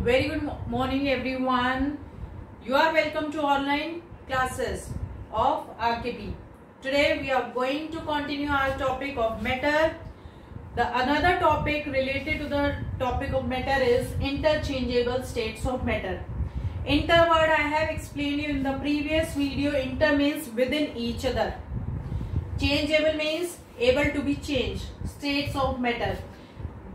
very good morning everyone. You are welcome to online classes of RKP. Today we are going to continue our topic of matter. The another topic related to the topic of matter is interchangeable states of matter. Inter word I have explained you in the previous video. Inter means within each other. Changeable means able to be changed. States of matter.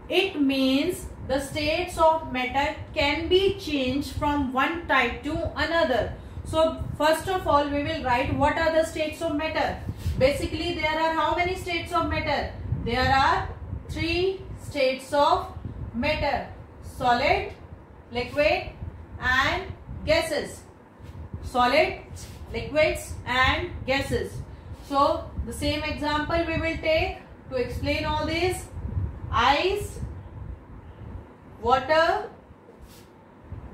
It means the states of matter can be changed from one type to another. So first of all we will write what are the states of matter. Basically there are how many states of matter? There are three states of matter. Solid, liquid and gases. Solid, liquids and gases. So the same example we will take to explain all this. Ice, water,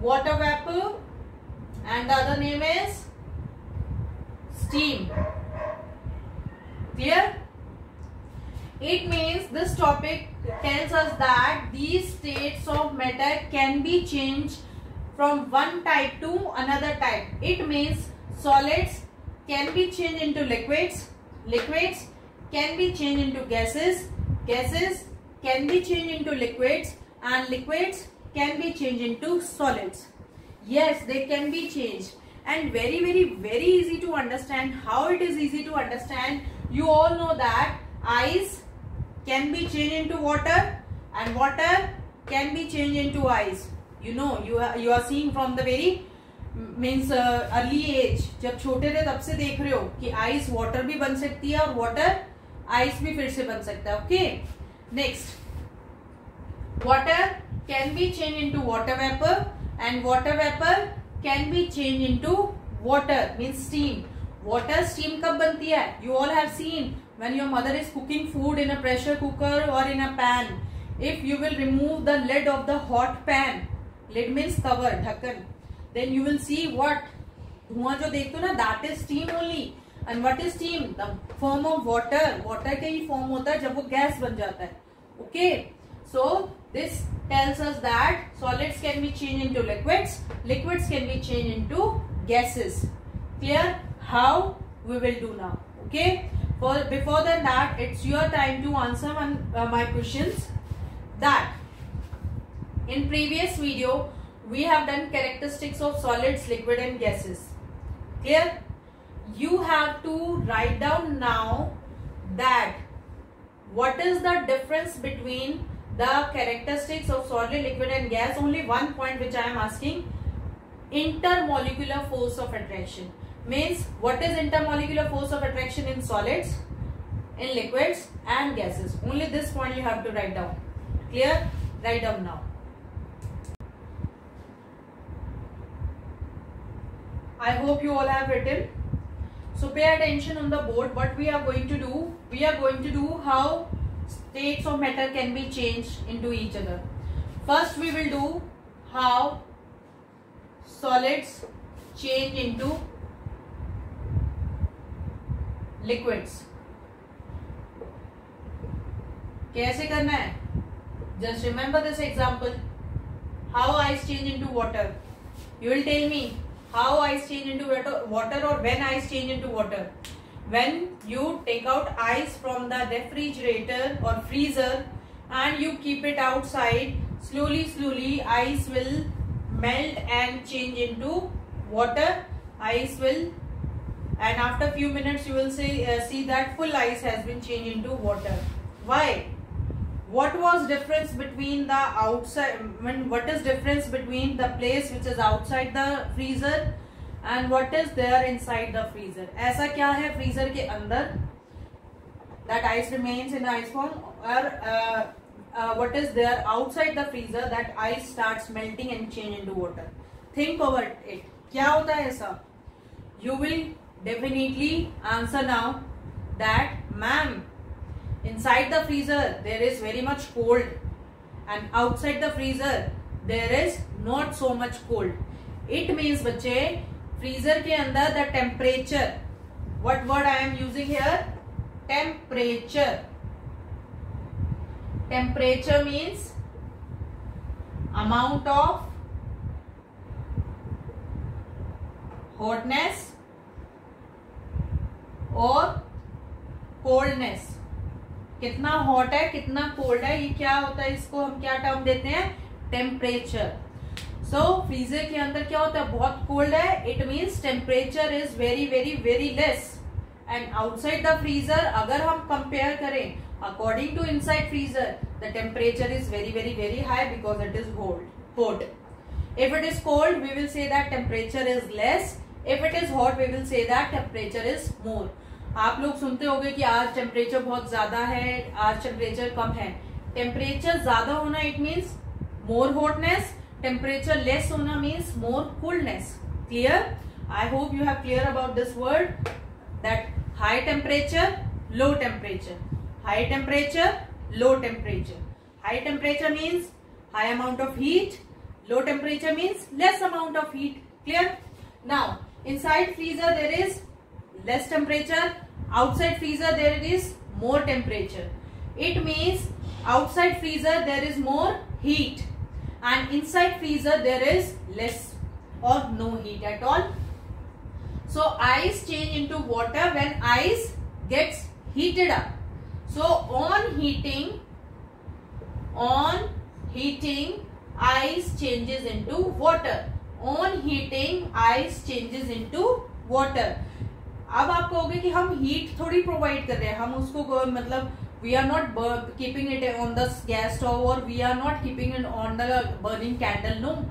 water vapor and the other name is steam. Clear? It means this topic tells us that these states of matter can be changed from one type to another type. It means solids can be changed into liquids, liquids can be changed into gases, gases can be changed into liquids and liquids can be changed into solids. Yes, they can be changed and very very very easy to understand. How it is easy to understand? You all know that ice can be changed into water and water can be changed into ice. You know, you are, you are seeing from the very means early as जब छोटे थे तब से देख रहे हो कि ice water भी बन सकती है और वाटर आइस भी फिर से बन सकता है okay next Water can be change into water vapour and water vapour can be change into water means steam water steam कब बनती है you all have seen when your mother is cooking food in a pressure cooker or in a pan if you will remove the lid of the hot pan lid means cover ढक्कन then you will see what धुआँ जो देखते हो ना that is steam only and what is steam the form of water water का ही form होता है जब वो gas बन जाता है okay so this tells us that solids can be changed into liquids liquids can be changed into gases. Clear? How? We will do now okay? For before than that it's your time to answer one, uh, my questions. That in previous video we have done characteristics of solids liquid and gases. Clear? You have to write down now that what is the difference between the characteristics of solid liquid and gas only one point which i am asking intermolecular force of attraction. Means what is intermolecular force of attraction in solids in liquids and gases? Only this point you have to write down. Clear? Write down now. I hope you all have written. So pay attention on the board. What we are going to do we are going to do how states of matter can be changed into each other first we will do how solids change into liquids कैसे करना है just remember this example how ice change into water you will tell me how ice change into water, water or when ice change into water when you take out ice from the refrigerator or freezer and you keep it outside. Slowly slowly ice will melt and change into water. Ice will and after few minutes you will see uh, see that full ice has been changed into water. Why? What was difference between the outside when what is difference between the place which is outside the freezer and what is there inside the freezer ऐसा क्या है freezer के अंदर? That ice remains in ice form और what is there outside the freezer that ice start melting and change into water think over it क्या होता है ऐसा? You will definitely answer now that ma'am inside the freezer there is very much cold and outside the freezer there is not so much cold it means बच्चे freezer के अंदर the temperature what word I am using here temperature temperature means amount of hotness और coldness कितना hot है, कितना cold है, ये क्या होता है, इसको हम क्या टर्म देते हैं? टेम्परेचर सो फ्रीजर के अंदर क्या होता है? बहुत कोल्ड है. It means temperature is very very very less and outside the freezer अगर हम कंपेयर करें according to inside freezer the temperature is very very very high because it is hold if it is cold, we will say that temperature is less. If it is hot, we will say that temperature is more. आप लोग सुनते होंगे कि आज temperature बहुत ज़्यादा है, आज टेम्परेचर कम है. टेम्परेचर ज़्यादा होना it means more hotness temperature less sona means more coolness. Clear? I hope you have clear about this word that high temperature low temperature. High temperature low temperature. High temperature means high amount of heat low temperature means less amount of heat. Clear? Now inside freezer there is less temperature outside freezer there is more temperature. It means outside freezer there is more heat. And inside freezer there is less or no heat at all so ice change into water when ice gets heated up so on heating on heating ice changes into water on heating ice changes into water अब आप कहोगे कि हम heat थोड़ी provide कर रहे हैं हम उसको मतलब we are not keeping it on the gas stove or we are not keeping it on the burning candle no.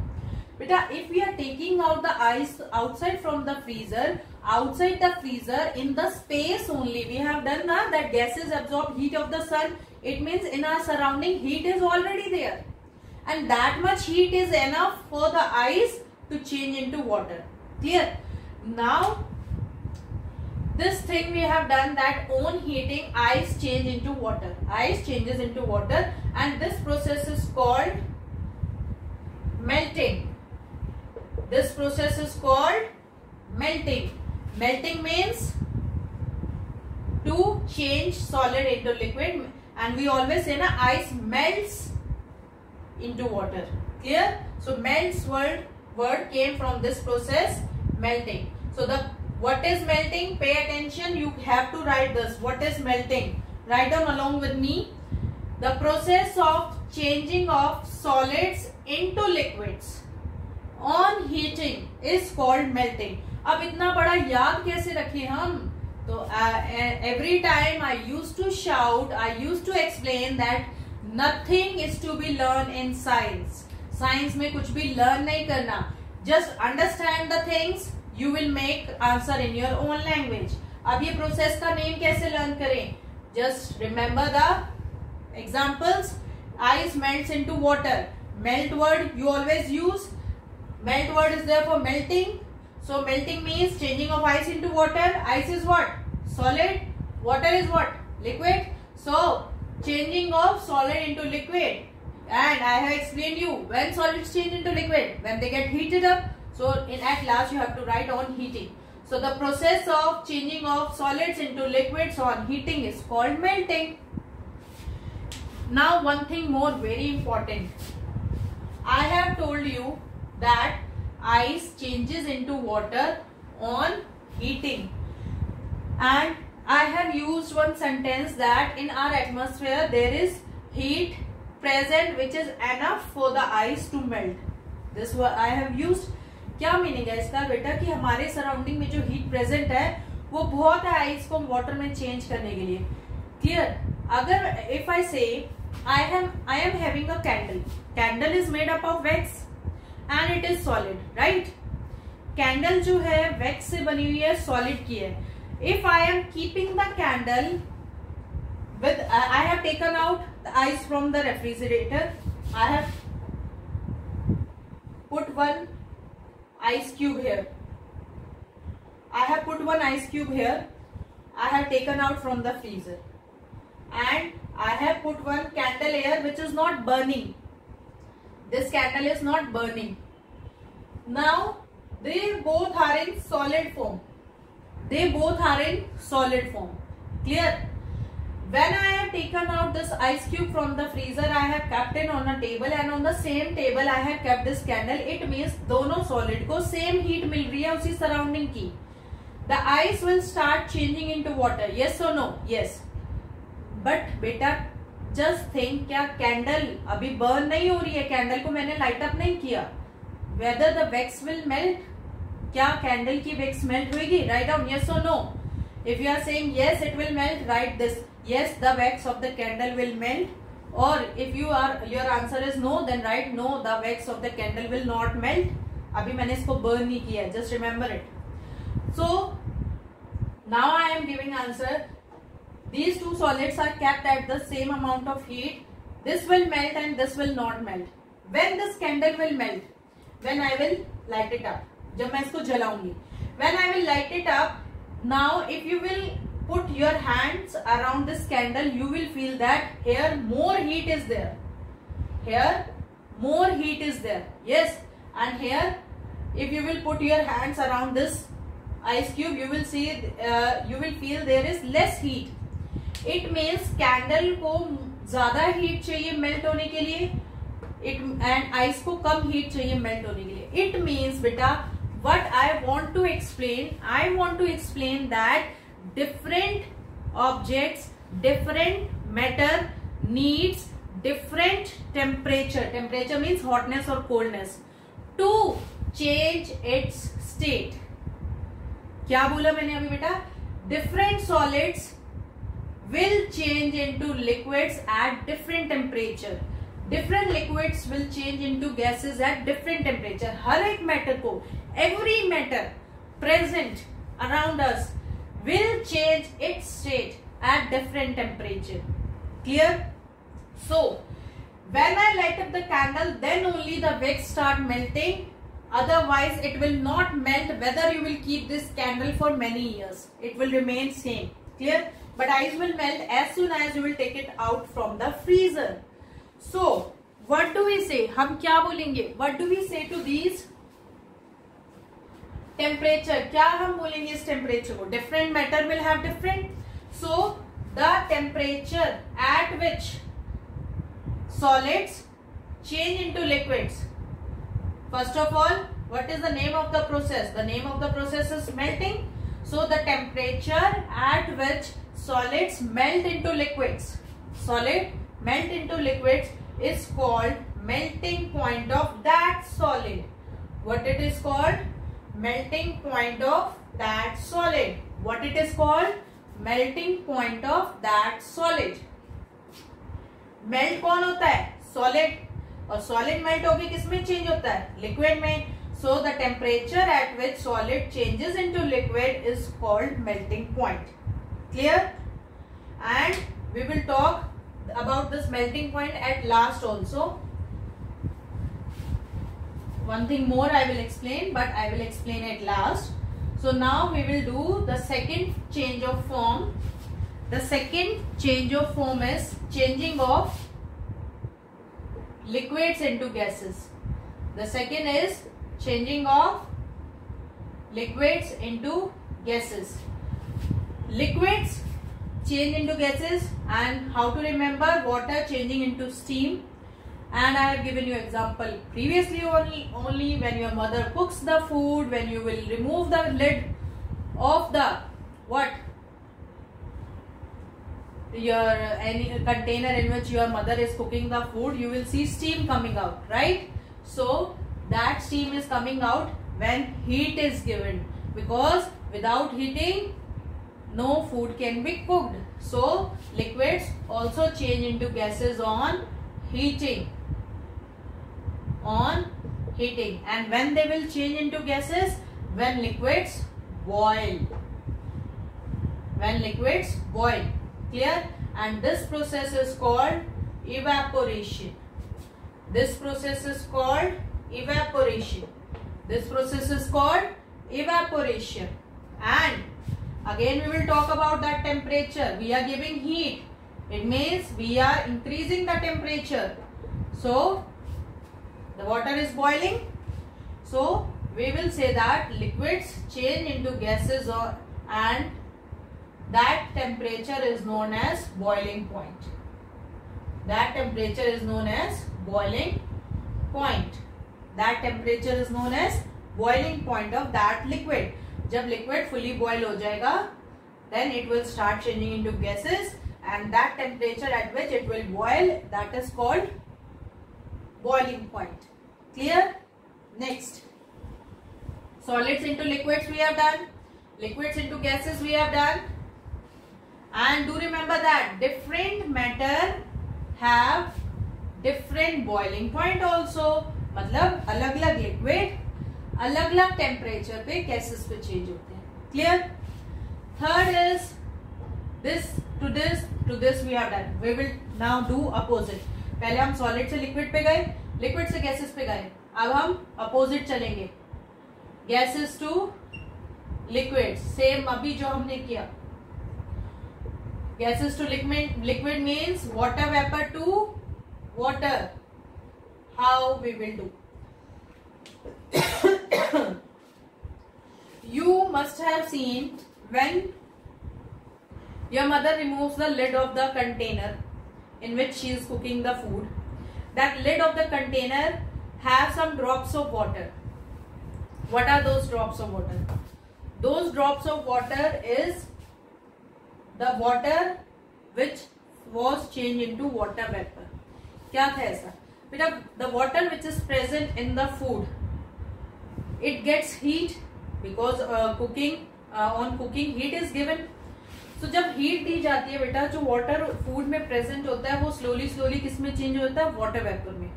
Beta if we are taking out the ice outside from the freezer outside the freezer in the space only we have done na, that gases absorb heat of the sun it means in our surrounding heat is already there. And that much heat is enough for the ice to change into water. Clear? Now this thing we have done that on heating ice change into water. Ice changes into water and this process is called melting. This process is called melting. Melting means to change solid into liquid and we always say na ice melts into water. Clear? So melts word word came from this process melting. So the what is melting pay attention you have to write this what is melting write down along with me the process of changing of solids into liquids on heating is called melting अब इतना बड़ा याद कैसे रखें हम तो every time I use to shout I use to explain that nothing is to be learn in science science में कुछ भी लर्न नहीं करना just understand the things you will make answer in your own language अब ये process का name कैसे learn करें? Just remember the examples ice melt into water melt word you always use melt word is there for melting so melting means changing of ice into water ice is what solid water is what liquid so changing of solid into liquid and I have explain you when solid change into liquid when they get heated up so in at last you have to write on heating. So the process of changing of solids into liquids on heating is called melting. Now one thing more very important. I have told you that ice changes into water on heating. And i have used one sentence that in our atmosphere there is heat present which is enough for the ice to melt. This i have used क्या meaning है इसका बेटा कि हमारे surrounding में जो heat present है, वो बहुत है आइस को वाटर में चेंज करने के लिए। क्लियर अगर if I say I have I am having a candle candle is made up of wax and it is solid right candle जो है वैक्स से बनी हुई है सॉलिड की है। If I am keeping the candle with I have taken out the ice from the refrigerator I have put one ice cube here. I have put one ice cube here. I have taken out from the freezer and I have put one candle here which is not burning. This candle is not burning. Now they both are in solid form. They both are in solid form. Clear? When I have taken out this ice cube from the freezer, I have kept it on a table and on the same table I have kept this candle. It means दोनों solid को same heat मिल रही है उसी surrounding की. The ice will start changing into water. Yes or no? Yes. But बेटा just think क्या candle अभी बर्न नहीं हो रही है कैंडल को मैंने लाइट अप नहीं किया whether the wax will melt क्या कैंडल की वैक्स मेल्ट होगी राइट डाउन यस और no if you are saying yes it will melt write this yes the wax of the candle will melt or if you are your answer is no then write no the wax of the candle will not melt abhi maine isko burn nahi kiya just remember it so now i am giving answer these two solids are kept at the same amount of heat this will melt and this will not melt when this candle will melt when i will light it up jab main isko jalaungi when i will light it up now if you will put your hands around this candle you will feel that here more heat is there here more heat is there yes and here if you will put your hands around this ice cube you will see uh, you will feel there is less heat it means candle को ज़्यादा heat चाहिए melt होने के लिए it and ice को कम heat चाहिए melt होने के लिए इट मीन्स बेटा what I want to explain? I want to explain that different objects, different matter needs different temperature. Temperature means hotness or coldness. To change its state. kya bola maine abhi beta different solids will change into liquids at different temperature. Different liquids will change into gases at different temperature. har ek matter ko every matter present around us will change its state at different temperature clear so when i light up the candle then only the wick start melting otherwise it will not melt whether you will keep this candle for many years it will remain same clear but ice will melt as soon as you will take it out from the freezer. So, what do we say? हम क्या बोलेंगे? What do we say to these? temperature क्या हम बोलेंगे इस temperature को? Different matter will have different so the temperature at which solids change into liquids first of all what is the name of the process the name of the process is melting so the temperature at which solids melt into liquids solid melt into liquids is called melting point of that solid what it is called Melting point of that solid. What it is called? Melting point of that solid. Melt कौन होता है solid और solid melt होगी किसमें change होता है liquid में सो the temperature at which solid changes into liquid is called melting point clear and we will talk about this melting point at last also one thing more I will explain but I will explain it last. So now we will do the second change of form. The second change of form is changing of liquids into gases. The second is changing of liquids into gases. Liquids change into gases and how to remember? Water changing into steam and I have given you example previously only, only when your mother cooks the food when you will remove the lid of the what your any container in which your mother is cooking the food you will see steam coming out right so that steam is coming out when heat is given because without heating no food can be cooked. So, liquids also change into gases on heating. On heating. And when they will change into gases? When liquids boil. When liquids boil. Clear? And this process is called evaporation. This process is called evaporation. This process is called evaporation. And Again we will talk about that temperature. We are giving heat. It means we are increasing the temperature. So, the water is boiling. So, we will say that liquids change into gases or, and that temperature is known as boiling point that temperature is known as boiling point that temperature is known as boiling point of that liquid जब liquid fully boil हो जाएगा then it will start changing into gases and that temperature at which it will boil that is called boiling point Clear next solids into liquids we have done liquids into gases we have done and do remember that different matter have different boiling point also मतलब अलग अलग liquid अलग अलग temperature पे gases पे change होते हैं clear third is this to this to this we have done we will now do opposite पहले हम सॉलिड से लिक्विड पे गए लिक्विड से गैसेस पे गए। अब हम अपोजिट चलेंगे। गैसेस टू लिक्विड सेम अभी जो हमने किया। Gases to liquid liquid means water vapour to water how we will do you must have seen when your mother remove the lid of the container in which she is cooking the food that lid of the container have some drops of water what are those drops of water those drops of water is the water which was changed into water vapor क्या था ऐसा बेटा the water which is present in the food it gets heat because uh, cooking uh, on cooking heat is given सो जब heat दी जाती है बेटा, जो water food में प्रेजेंट होता है, वो स्लोली स्लोली किसमें चेंज होता है? वाटर वेपर में।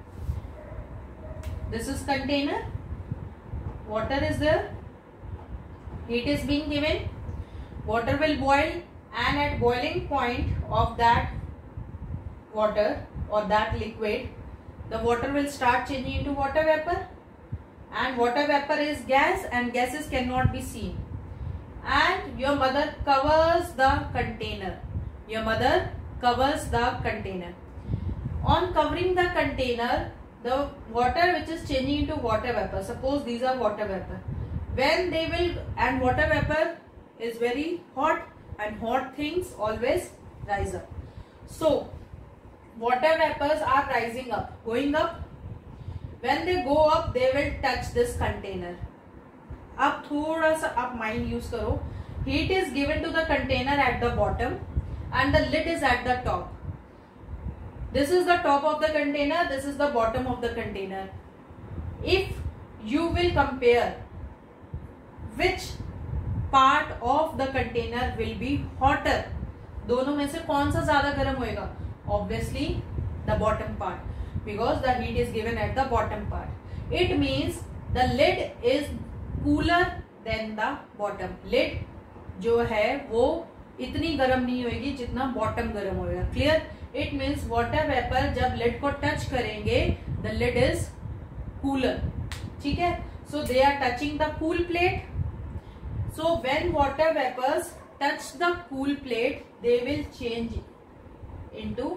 This is container water is there heat is been given water will boil and at boiling point of that water और that liquid the water will start changing in to water vapour and water vapour is gas and gases can not be seen and your mother covers the container your mother covers the container on covering the container the water which is changing into water vapor suppose these are water vapor when they will and water vapor is very hot and hot things always rise up. So, water vapors are rising up, going up. When they go up, they will touch this container. अब थोड़ा सा आप mind use करो। Heat is given to the container at the bottom and the lid is at the top this is the top of the container, this is the bottom of the container. If you will compare which part of the container will be hotter दोनों में से कौन सा ज़्यादा गर्म होएगा? Obviously the bottom part because the heat is given at the bottom part it means the lid is cooler than the bottom lid जो है वो इतनी गर्म नहीं होगी जितना बॉटम गर्म होगा clear it means water vapour जब लेट को टच करेंगे द लेट इज़ कूलर ठीक है? So they are touching the cool plate so when water vapours touch the cool plate they will change in to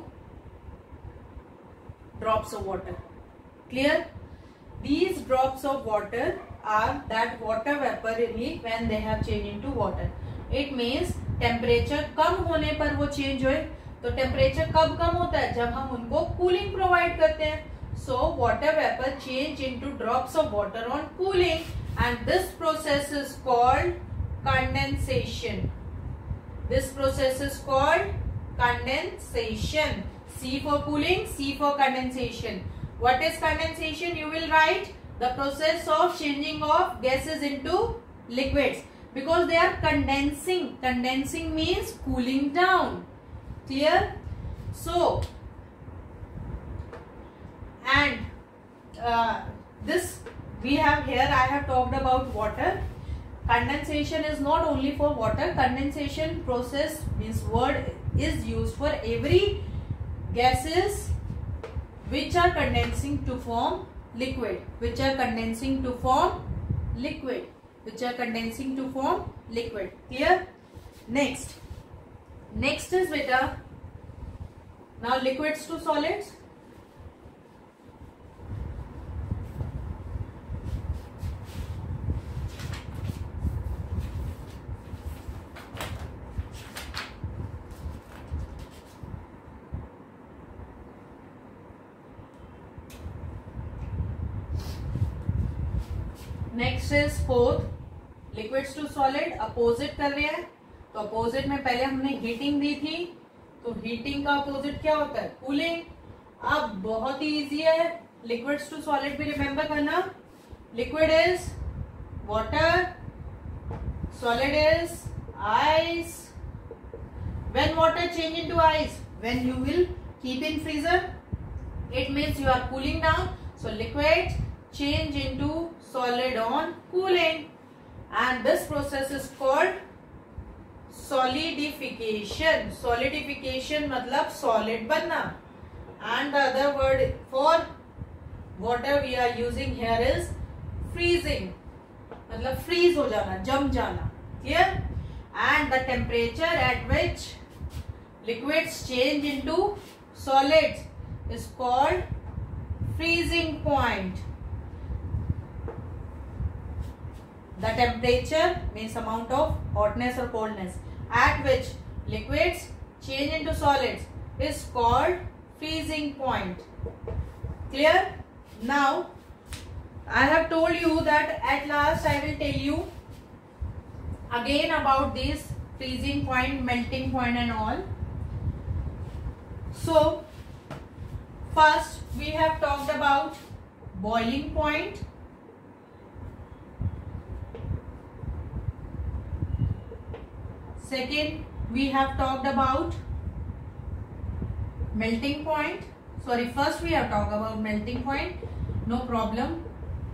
drops of water clear these drops of water are that water vapor release when they have changed into water. It means temperature कम होने पर वो change हुए तो temperature कब कम होता है जब हम उनको cooling provide करते हैं so water vapor change into drops of water on cooling and this process is called condensation. This process is called condensation. C for cooling, C for condensation. What is condensation? You will write the process of changing of gases into liquids because they are condensing. Condensing means cooling down. Clear? So, and uh, this we have here I have talked about water condensation is not only for water condensation process means word is used for every gases which are condensing to form liquid which are condensing to form liquid which are condensing to form liquid. Clear? Next. Next is beta now liquids to solids next is fourth, liquids to solid, opposite कर रहे हैं। तो opposite में पहले हमने heating दी थी तो heating का अपोजिट क्या होता है? कूलिंग। अब बहुत ही इजी है, लिक्विड्स टू सॉलिड भी रिमेंबर करना। Liquid is water solid is ice when water change into ice, when you will keep in freezer, it means you are cooling down so, liquid change into solid on cooling and this process is called solidification solidification matlab solid banna and the other word for water we are using here is freezing matlab freeze ho jana jam jana clear and the temperature at which liquids change into solids is called freezing point. The temperature means amount of hotness or coldness at which liquids change into solids is called freezing point. Clear? Now, I have told you that at last I will tell you again about this freezing point, melting point and all. So, first we have talked about boiling point. Second, we have talked about melting point. Sorry, first we have talked about melting point. No problem.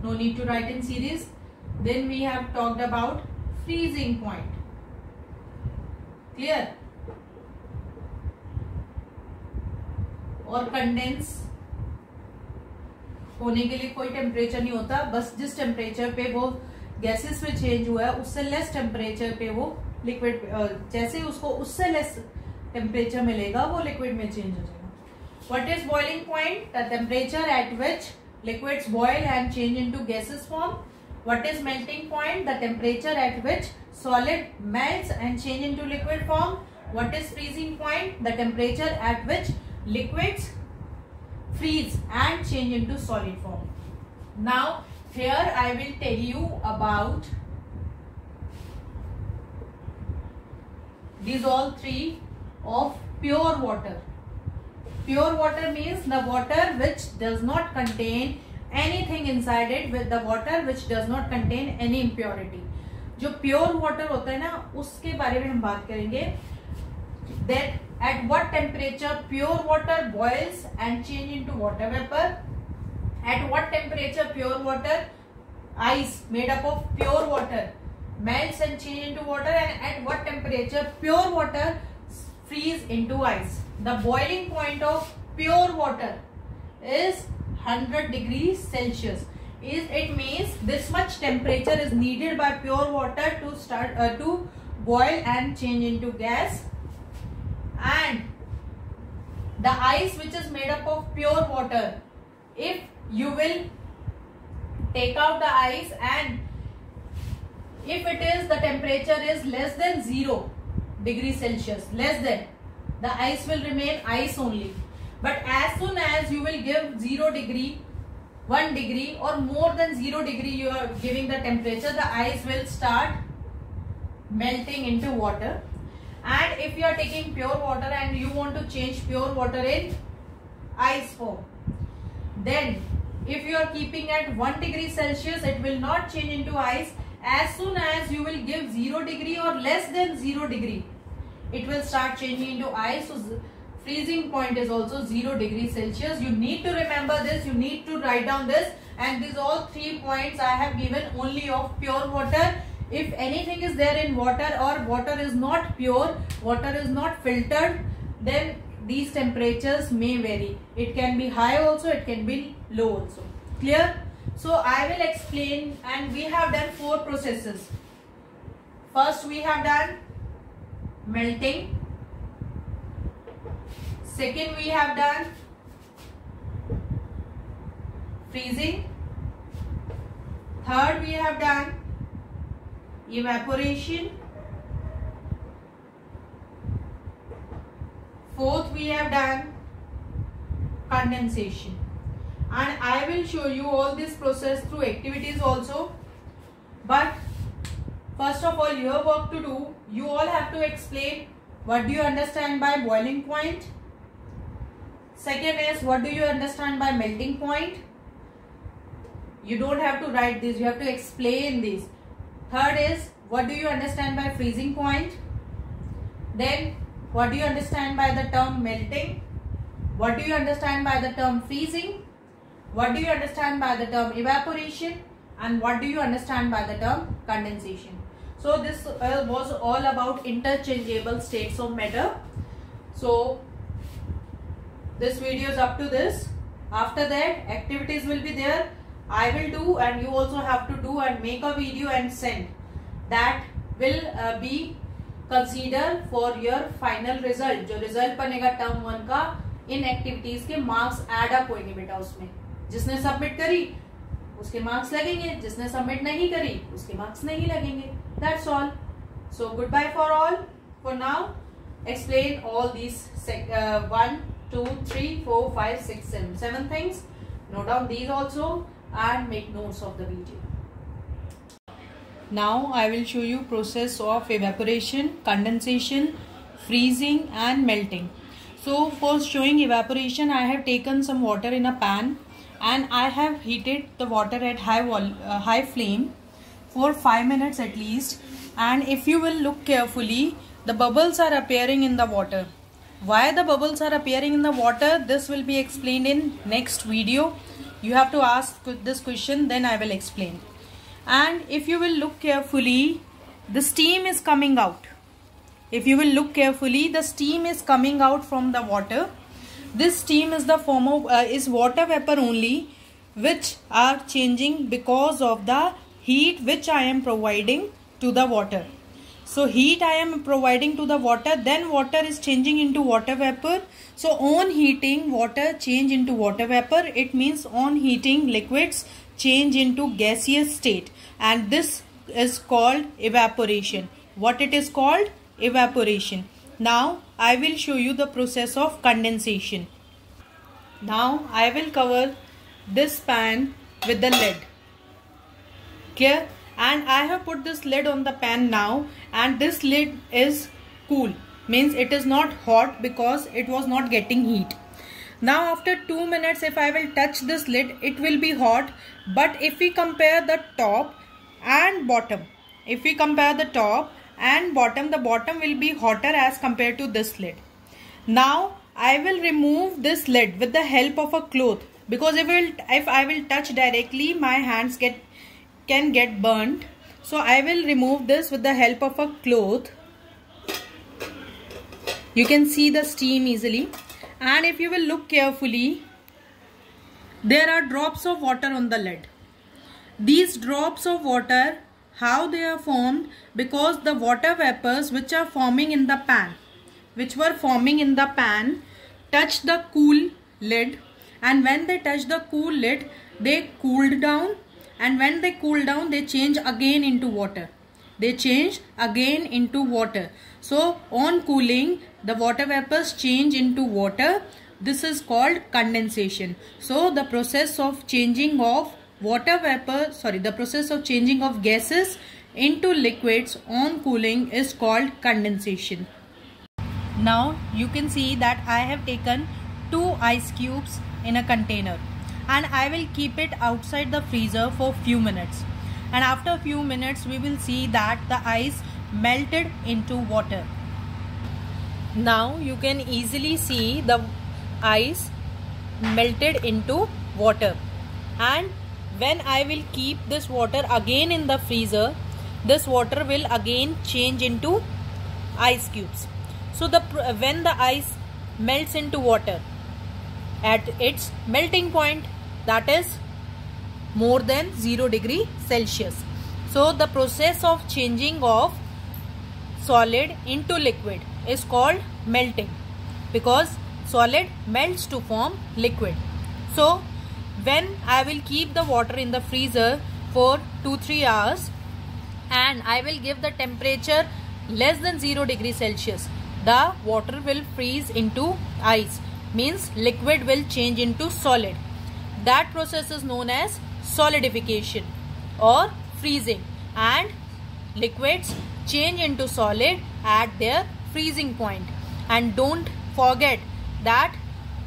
No need to write in series. Then we have talked about freezing point. Clear? और condense होने के लिए कोई temperature नहीं होता बस जिस temperature पे वो गैसेस में चेंज हुआ है उससे लेस टेम्परेचर पे वो लिक्विड जैसे उसको उससे लेस टेम्परेचर मिलेगा, वो लिक्विड में चेंज हो जाएगा। What is boiling point the temperature at which liquid boil and change in to gases form what is melting point the temperature at which solid melt and change in to liquid form what is freezing point the temperature at which liquid freeze and change in to solid form now here I will tell you about dissolve three of pure water pure water means the water which does not contain anything inside it with the water which does not contain any impurity जो pure water होता है ना, उसके बारे में हम बात करेंगे that at what temperature pure water boils and change in to water vapour at what temperature pure water ice made up of pure water melts and change into water and at what temperature? Pure water freeze into ice. The boiling point of pure water is 100 degrees celsius. Is it means this much temperature is needed by pure water to start uh, to boil and change into gas. And the ice which is made up of pure water if you will take out the ice and if it is the temperature is less than 0 degree celsius less than the ice will remain ice only. But as soon as you will give 0 degree 1 degree or more than 0 degree you are giving the temperature the ice will start melting into water. And if you are taking pure water and you want to change pure water in ice form then if you are keeping at 1 degree celsius it will not change into ice as soon as you will give 0 degree or less than 0 degree it will start changing into ice. So freezing point is also 0 degree celsius. You need to remember this. You need to write down this. And these all three points i have given only of pure water. If anything is there in water or water is not pure water is not filtered then these temperatures may vary. It can be high also. It can be low also. Clear so i will explain and we have done four processes. First we have done melting. Second we have done freezing. Third we have done evaporation. Fourth we have done condensation and I will show you all this process through activities also. but first of all you have work to do. You all have to explain what do you understand by boiling point. Second is what do you understand by melting point? You don't have to write this. You have to explain this. Third is what do you understand by freezing point? Then what do you understand by the term melting? What do you understand by the term freezing what do you understand by the term evaporation and what do you understand by the term condensation so this uh, was all about interchangeable states of matter so this video is up to this after that activities will be there I will do and you also have to do and make a video and send that will uh, be consider for your final result जो result बनेगा term one का इन activities के marks add up होंगे बेटा उसमें जिसने submit करी उसके मार्क्स लगेंगे जिसने सबमिट नहीं करी उसके मार्क्स नहीं लगेंगे that's all so goodbye for all for now explain all these uh, one two three four five six seven seven things note down these also and make notes of the video. Now I will show you process of evaporation, condensation, freezing and melting. So for showing evaporation I have taken some water in a pan and I have heated the water at high, uh, high flame for 5 minutes at least. And if you will look carefully the bubbles are appearing in the water. Why the bubbles are appearing in the water this will be explained in next video. You have to ask this question then I will explain. And if you will look carefully the steam is coming out. If you will look carefully the steam is coming out from the water this steam is the form of uh, is water vapor only which are changing because of the heat which I am providing to the water so heat I am providing to the water then water is changing into water vapor so on heating water change into water vapor it means on heating liquids change into gaseous state and this is called evaporation. What it is called? Evaporation. Now I will show you the process of condensation. Now I will cover this pan with the lid. Here and I have put this lid on the pan now and this lid is cool means it is not hot because it was not getting heat. Now after 2 minutes if I will touch this lid it will be hot but if we compare the top and bottom if we compare the top and bottom the bottom will be hotter as compared to this lid. Now I will remove this lid with the help of a cloth because if, will, if I will touch directly my hands get can get burnt. So I will remove this with the help of a cloth. You can see the steam easily. And if you will look carefully there are drops of water on the lid. These drops of water how they are formed because the water vapors which are forming in the pan which were forming in the pan touch the cool lid. And when they touch the cool lid they cooled down. And when they cool down they change again into water. They change again into water. So on cooling the water vapors change into water. This is called condensation. So the process of changing of water vapor sorry the process of changing of gases into liquids on cooling is called condensation. Now you can see that I have taken two ice cubes in a container and I will keep it outside the freezer for few minutes. And after a few minutes we will see that the ice melted into water. Now you can easily see the ice melted into water and when I will keep this water again in the freezer this water will again change into ice cubes. So the when the ice melts into water at its melting point that is more than 0 degree Celsius. So the process of changing of solid into liquid is called melting because solid melts to form liquid. So when I will keep the water in the freezer for 2-3 hours and I will give the temperature less than 0 degree Celsius the water will freeze into ice means liquid will change into solid. That process is known as solidification or freezing and liquids change into solid at their freezing point. And don't forget that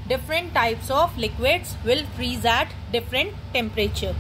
different types of liquids will freeze at different temperature